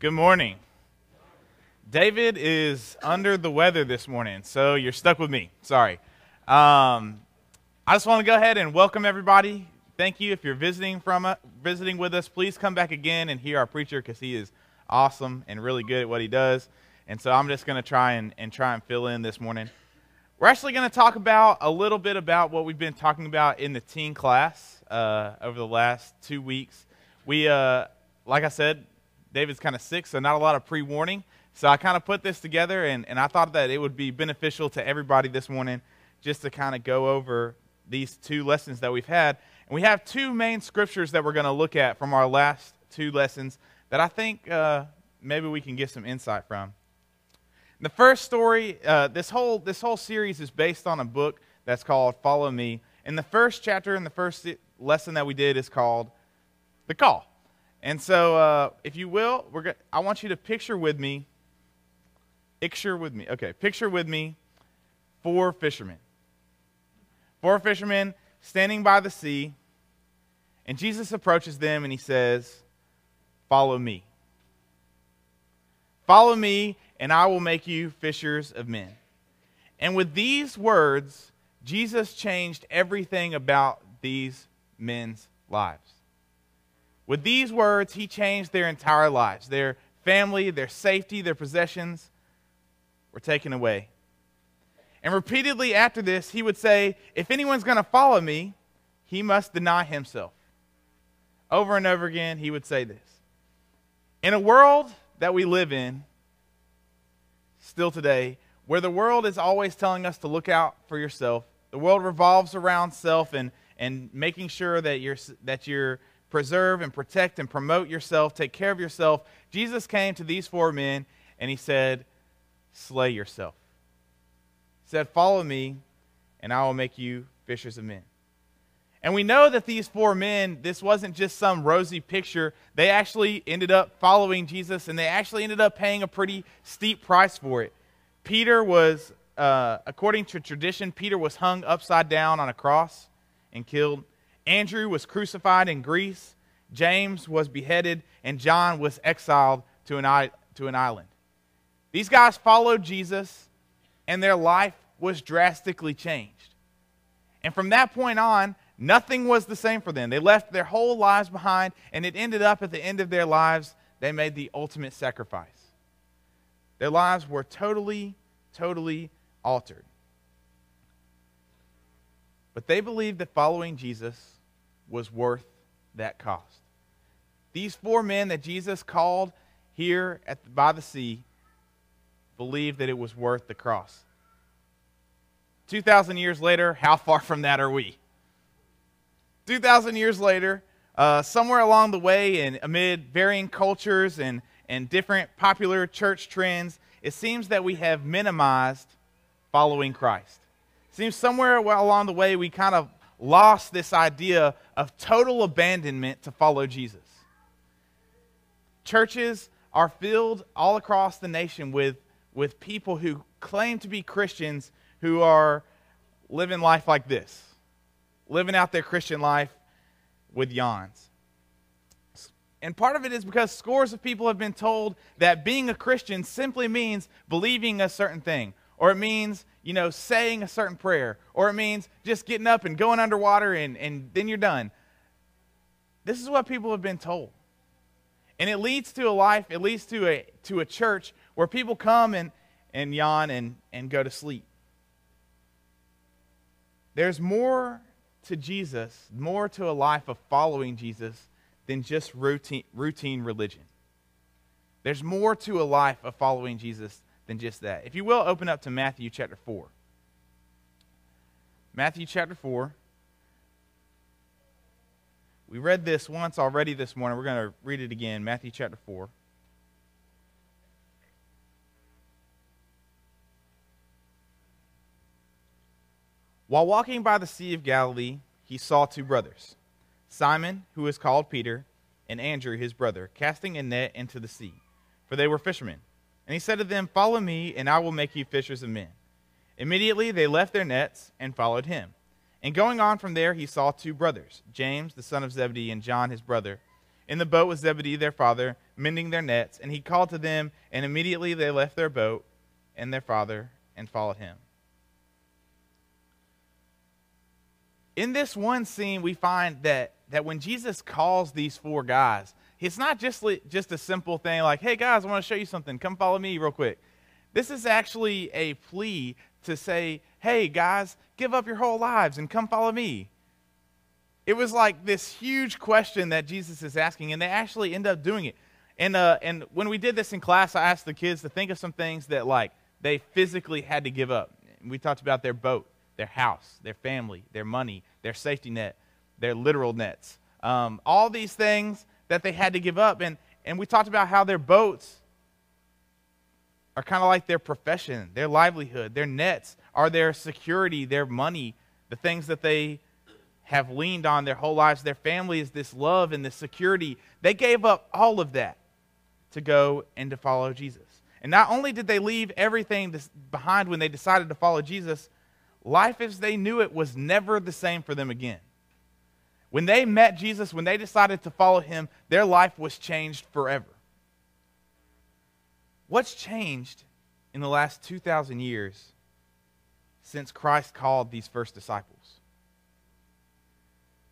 Good morning. David is under the weather this morning, so you're stuck with me. Sorry. Um, I just want to go ahead and welcome everybody. Thank you. If you're visiting from uh, visiting with us, please come back again and hear our preacher because he is awesome and really good at what he does. And so I'm just going to try and, and try and fill in this morning. We're actually going to talk about a little bit about what we've been talking about in the teen class uh, over the last two weeks. We, uh, like I said, David's kind of sick, so not a lot of pre warning. So I kind of put this together, and, and I thought that it would be beneficial to everybody this morning just to kind of go over these two lessons that we've had. And we have two main scriptures that we're going to look at from our last two lessons that I think uh, maybe we can get some insight from. The first story, uh, this, whole, this whole series is based on a book that's called Follow Me. And the first chapter and the first lesson that we did is called The Call. And so, uh, if you will, we're go- I want you to picture with me, picture with me, okay, picture with me four fishermen. Four fishermen standing by the sea, and Jesus approaches them and he says, Follow me. Follow me, and I will make you fishers of men. And with these words, Jesus changed everything about these men's lives. With these words, he changed their entire lives. Their family, their safety, their possessions were taken away. And repeatedly after this, he would say, If anyone's going to follow me, he must deny himself. Over and over again, he would say this. In a world that we live in, still today, where the world is always telling us to look out for yourself, the world revolves around self and, and making sure that you're, that you're preserve and protect and promote yourself, take care of yourself. Jesus came to these four men and he said, Slay yourself. He said, Follow me, and I will make you fishers of men. And we know that these four men, this wasn't just some rosy picture. They actually ended up following Jesus, and they actually ended up paying a pretty steep price for it. Peter was, uh, according to tradition, Peter was hung upside down on a cross and killed. Andrew was crucified in Greece, James was beheaded, and John was exiled to an, to an island. These guys followed Jesus, and their life was drastically changed. And from that point on, nothing was the same for them. They left their whole lives behind, and it ended up at the end of their lives, they made the ultimate sacrifice. Their lives were totally, totally altered. But they believed that following Jesus was worth that cost. These four men that Jesus called here at, by the sea believed that it was worth the cross. 2,000 years later, how far from that are we? 2,000 years later, uh, somewhere along the way, and amid varying cultures and, and different popular church trends, it seems that we have minimized following Christ. It seems somewhere along the way we kind of lost this idea of total abandonment to follow Jesus. Churches are filled all across the nation with, with people who claim to be Christians who are living life like this, living out their Christian life with yawns. And part of it is because scores of people have been told that being a Christian simply means believing a certain thing, or it means you know, saying a certain prayer, or it means just getting up and going underwater and, and then you're done. This is what people have been told. And it leads to a life, it leads to a, to a church where people come and, and yawn and, and go to sleep. There's more to Jesus, more to a life of following Jesus than just routine, routine religion. There's more to a life of following Jesus than just that. If you will, open up to Matthew chapter 4. Matthew chapter 4. We read this once already this morning. We're going to read it again. Matthew chapter 4. While walking by the Sea of Galilee, he saw two brothers Simon, who is called Peter, and Andrew, his brother, casting a net into the sea, for they were fishermen. And he said to them, Follow me, and I will make you fishers of men. Immediately they left their nets and followed him. And going on from there, he saw two brothers, James, the son of Zebedee, and John, his brother, in the boat with Zebedee, their father, mending their nets, and he called to them, and immediately they left their boat and their father and followed him. In this one scene, we find that, that when Jesus calls these four guys, it's not just, just a simple thing like, hey guys, I want to show you something. Come follow me real quick. This is actually a plea to say, hey guys, give up your whole lives and come follow me. It was like this huge question that Jesus is asking, and they actually end up doing it. And, uh, and when we did this in class, I asked the kids to think of some things that like they physically had to give up. We talked about their boat, their house, their family, their money, their safety net, their literal nets. Um, all these things that they had to give up. And, and we talked about how their boats are kind of like their profession, their livelihood, their nets are their security, their money, the things that they have leaned on their whole lives. Their family is this love and this security. They gave up all of that to go and to follow Jesus. And not only did they leave everything behind when they decided to follow Jesus, life as they knew it was never the same for them again. When they met Jesus, when they decided to follow him, their life was changed forever. What's changed in the last 2,000 years since Christ called these first disciples?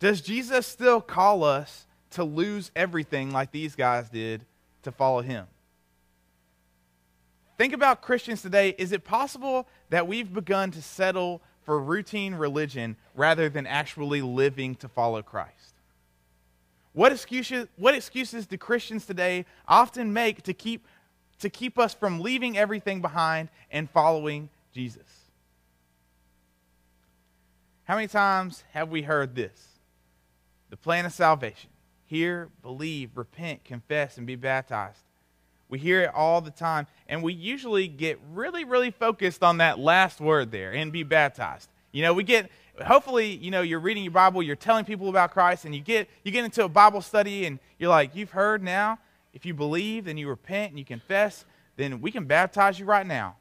Does Jesus still call us to lose everything like these guys did to follow him? Think about Christians today. Is it possible that we've begun to settle for routine religion rather than actually living to follow Christ? What excuses, what excuses do Christians today often make to keep, to keep us from leaving everything behind and following Jesus? How many times have we heard this? The plan of salvation. Hear, believe, repent, confess, and be baptized. We hear it all the time, and we usually get really, really focused on that last word there and be baptized. You know, we get hopefully, you know, you're reading your Bible, you're telling people about Christ, and you get you get into a Bible study and you're like, you've heard now. If you believe, then you repent and you confess, then we can baptize you right now.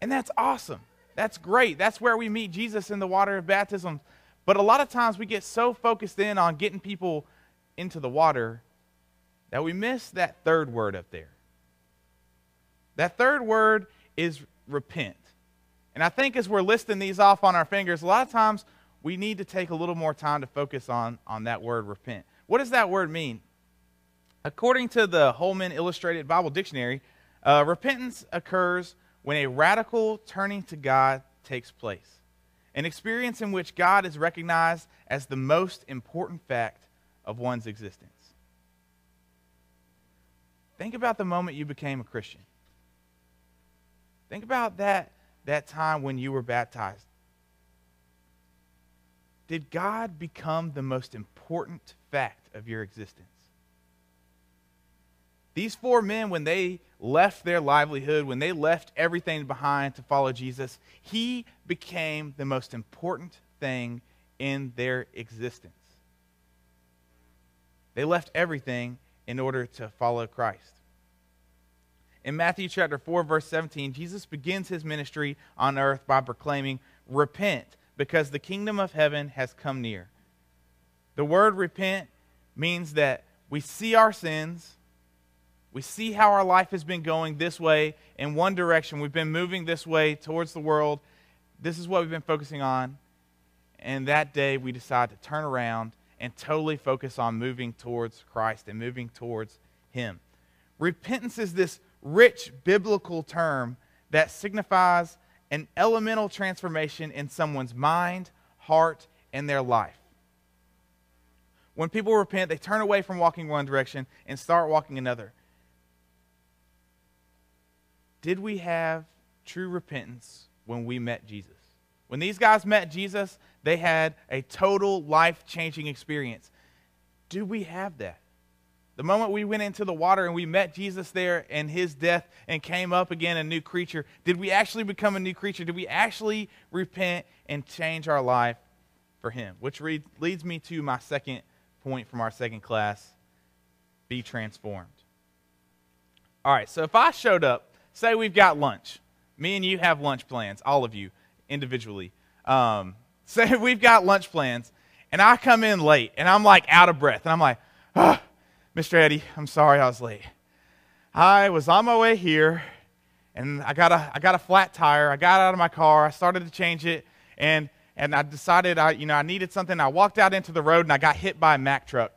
And that's awesome. That's great. That's where we meet Jesus in the water of baptism. But a lot of times we get so focused in on getting people into the water that we miss that third word up there. That third word is repent. And I think as we're listing these off on our fingers, a lot of times we need to take a little more time to focus on, on that word repent. What does that word mean? According to the Holman Illustrated Bible Dictionary, uh, repentance occurs when a radical turning to God takes place, an experience in which God is recognized as the most important fact of one's existence. Think about the moment you became a Christian. Think about that, that time when you were baptized. Did God become the most important fact of your existence? These four men, when they left their livelihood, when they left everything behind to follow Jesus, he became the most important thing in their existence. They left everything in order to follow Christ. In Matthew chapter 4 verse 17, Jesus begins his ministry on earth by proclaiming, "Repent, because the kingdom of heaven has come near." The word repent means that we see our sins, we see how our life has been going this way in one direction. We've been moving this way towards the world. This is what we've been focusing on. And that day we decide to turn around and totally focus on moving towards Christ and moving towards Him. Repentance is this rich biblical term that signifies an elemental transformation in someone's mind, heart, and their life. When people repent, they turn away from walking one direction and start walking another. Did we have true repentance when we met Jesus? When these guys met Jesus, they had a total life changing experience. Do we have that? The moment we went into the water and we met Jesus there and his death and came up again a new creature, did we actually become a new creature? Did we actually repent and change our life for him? Which re- leads me to my second point from our second class be transformed. All right, so if I showed up, say we've got lunch, me and you have lunch plans, all of you individually. Um, say we've got lunch plans, and I come in late and I'm like out of breath, and I'm like, ah Mr. Eddie, I'm sorry I was late. I was on my way here, and I got a, I got a flat tire. I got out of my car. I started to change it, and, and I decided I, you know, I needed something. I walked out into the road, and I got hit by a Mack truck.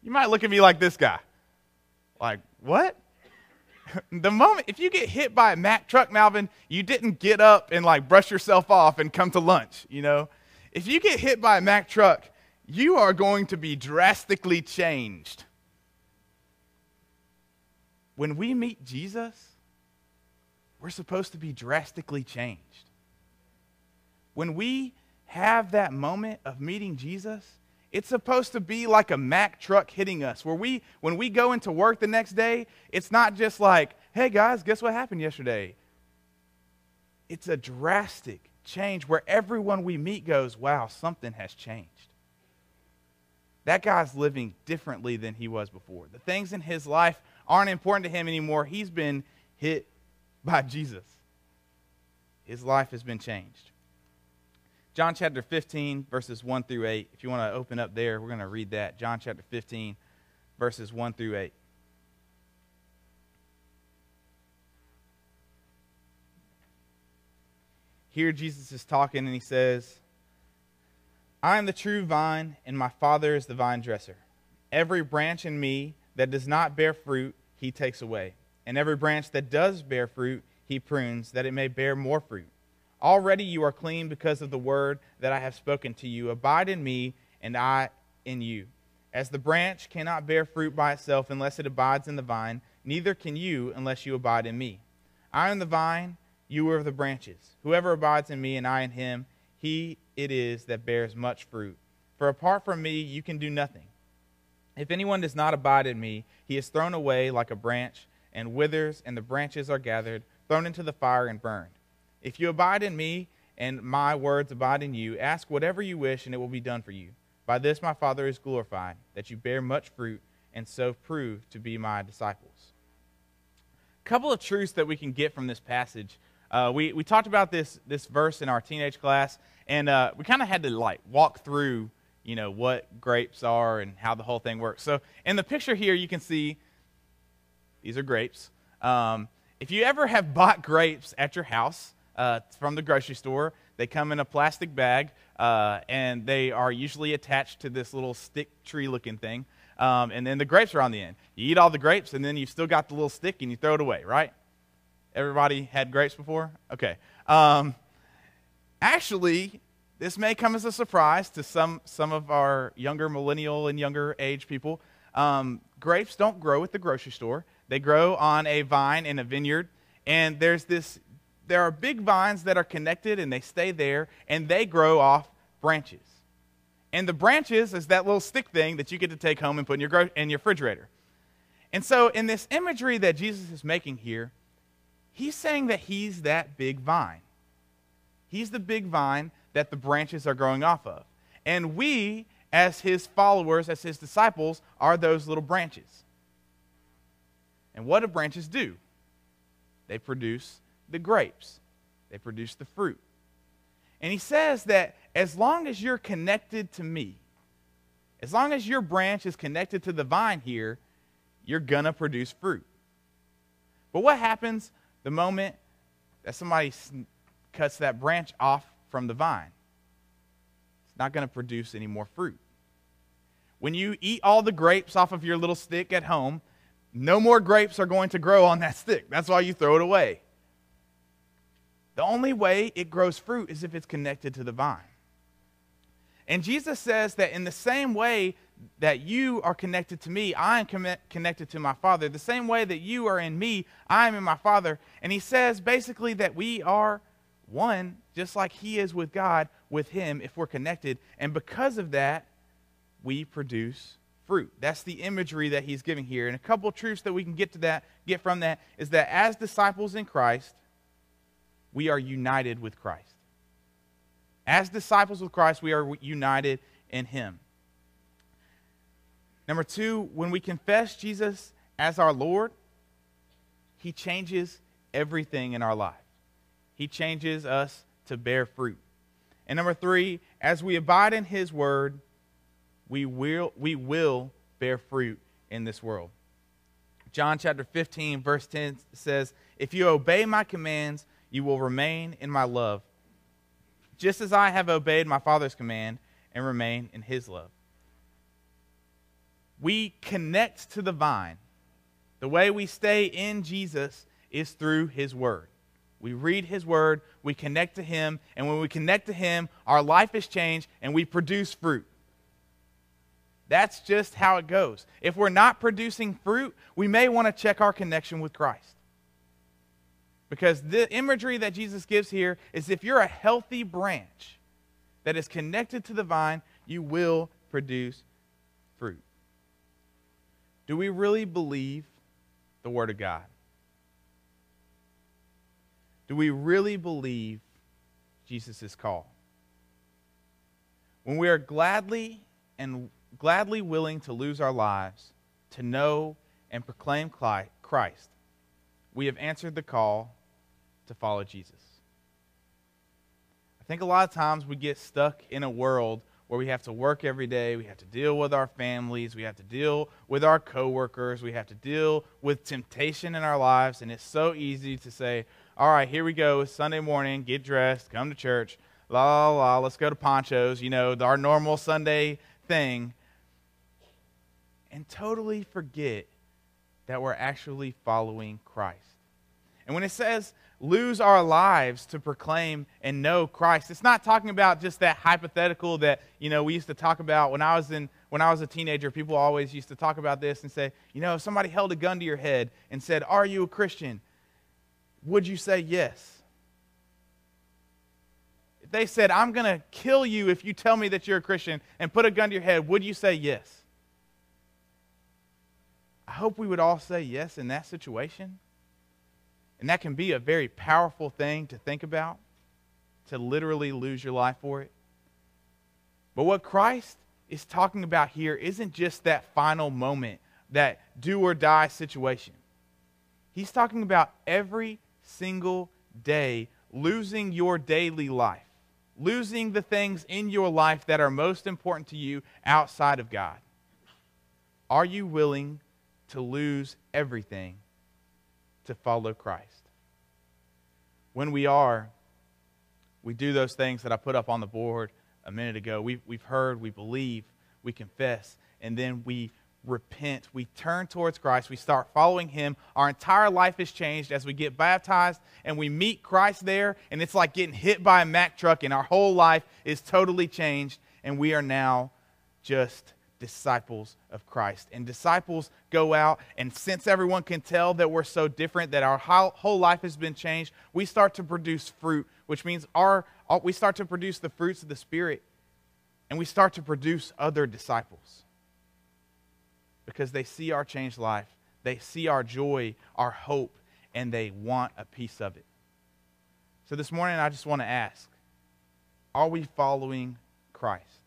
You might look at me like this guy. Like, what? the moment, if you get hit by a Mack truck, Malvin, you didn't get up and like brush yourself off and come to lunch, you know? If you get hit by a Mack truck, you are going to be drastically changed. When we meet Jesus, we're supposed to be drastically changed. When we have that moment of meeting Jesus, it's supposed to be like a Mack truck hitting us, where we, when we go into work the next day, it's not just like, hey guys, guess what happened yesterday? It's a drastic change where everyone we meet goes, wow, something has changed. That guy's living differently than he was before. The things in his life aren't important to him anymore. He's been hit by Jesus. His life has been changed. John chapter 15, verses 1 through 8. If you want to open up there, we're going to read that. John chapter 15, verses 1 through 8. Here, Jesus is talking and he says, I am the true vine, and my Father is the vine dresser. Every branch in me that does not bear fruit, he takes away. And every branch that does bear fruit, he prunes, that it may bear more fruit. Already you are clean because of the word that I have spoken to you. Abide in me, and I in you. As the branch cannot bear fruit by itself unless it abides in the vine, neither can you unless you abide in me. I am the vine, you are the branches. Whoever abides in me and I in him, he it is that bears much fruit. For apart from me, you can do nothing. If anyone does not abide in me, he is thrown away like a branch and withers, and the branches are gathered, thrown into the fire, and burned. If you abide in me and my words abide in you, ask whatever you wish and it will be done for you. By this my Father is glorified, that you bear much fruit and so prove to be my disciples. A couple of truths that we can get from this passage. Uh, we, we talked about this, this verse in our teenage class, and uh, we kind of had to like walk through you know what grapes are and how the whole thing works. So in the picture here, you can see these are grapes. Um, if you ever have bought grapes at your house, uh, from the grocery store. They come in a plastic bag, uh, and they are usually attached to this little stick tree looking thing. Um, and then the grapes are on the end. You eat all the grapes, and then you've still got the little stick, and you throw it away, right? Everybody had grapes before? Okay. Um, actually, this may come as a surprise to some, some of our younger millennial and younger age people. Um, grapes don't grow at the grocery store, they grow on a vine in a vineyard. And there's this there are big vines that are connected and they stay there and they grow off branches. And the branches is that little stick thing that you get to take home and put in your, gro- in your refrigerator. And so, in this imagery that Jesus is making here, he's saying that he's that big vine. He's the big vine that the branches are growing off of. And we, as his followers, as his disciples, are those little branches. And what do branches do? They produce the grapes, they produce the fruit. And he says that as long as you're connected to me, as long as your branch is connected to the vine here, you're going to produce fruit. But what happens the moment that somebody cuts that branch off from the vine? It's not going to produce any more fruit. When you eat all the grapes off of your little stick at home, no more grapes are going to grow on that stick. That's why you throw it away. The only way it grows fruit is if it's connected to the vine. And Jesus says that in the same way that you are connected to me, I am com- connected to my Father. The same way that you are in me, I am in my Father. And he says basically that we are one, just like he is with God, with him, if we're connected. And because of that, we produce fruit. That's the imagery that he's giving here. And a couple truths that we can get to that, get from that, is that as disciples in Christ, we are united with Christ. As disciples of Christ, we are united in Him. Number two, when we confess Jesus as our Lord, He changes everything in our life. He changes us to bear fruit. And number three, as we abide in His Word, we will, we will bear fruit in this world. John chapter 15, verse 10 says, If you obey my commands, you will remain in my love, just as I have obeyed my Father's command and remain in his love. We connect to the vine. The way we stay in Jesus is through his word. We read his word, we connect to him, and when we connect to him, our life is changed and we produce fruit. That's just how it goes. If we're not producing fruit, we may want to check our connection with Christ. Because the imagery that Jesus gives here is if you're a healthy branch that is connected to the vine, you will produce fruit. Do we really believe the Word of God? Do we really believe Jesus' call? When we are gladly and gladly willing to lose our lives to know and proclaim Christ, we have answered the call to follow Jesus. I think a lot of times we get stuck in a world where we have to work every day, we have to deal with our families, we have to deal with our coworkers, we have to deal with temptation in our lives, and it's so easy to say, "All right, here we go, it's Sunday morning, get dressed, come to church, la la la, let's go to Ponchos, you know, our normal Sunday thing." And totally forget that we're actually following Christ. And when it says lose our lives to proclaim and know Christ. It's not talking about just that hypothetical that, you know, we used to talk about when I was in when I was a teenager, people always used to talk about this and say, you know, if somebody held a gun to your head and said, "Are you a Christian?" Would you say yes? If they said, "I'm going to kill you if you tell me that you're a Christian," and put a gun to your head, would you say yes? I hope we would all say yes in that situation. And that can be a very powerful thing to think about, to literally lose your life for it. But what Christ is talking about here isn't just that final moment, that do or die situation. He's talking about every single day losing your daily life, losing the things in your life that are most important to you outside of God. Are you willing to lose everything to follow Christ. When we are, we do those things that I put up on the board a minute ago. We've, we've heard, we believe, we confess, and then we repent. We turn towards Christ. We start following Him. Our entire life is changed as we get baptized and we meet Christ there, and it's like getting hit by a Mack truck, and our whole life is totally changed, and we are now just disciples of Christ. And disciples go out, and since everyone can tell that we're so different, that our whole life has been changed, we start to produce fruit, which means our, we start to produce the fruits of the Spirit, and we start to produce other disciples. Because they see our changed life, they see our joy, our hope, and they want a piece of it. So this morning, I just want to ask are we following Christ?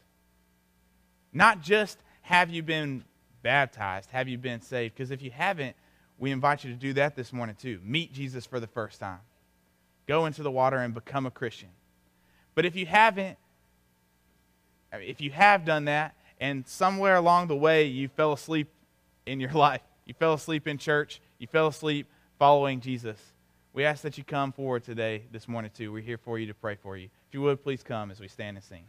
Not just have you been baptized? Have you been saved? Because if you haven't, we invite you to do that this morning too. Meet Jesus for the first time. Go into the water and become a Christian. But if you haven't, if you have done that, and somewhere along the way you fell asleep in your life, you fell asleep in church, you fell asleep following Jesus, we ask that you come forward today, this morning too. We're here for you to pray for you. If you would, please come as we stand and sing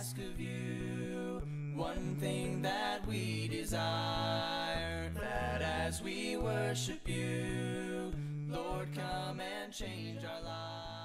ask of you one thing that we desire that as we worship you, Lord, come and change our lives.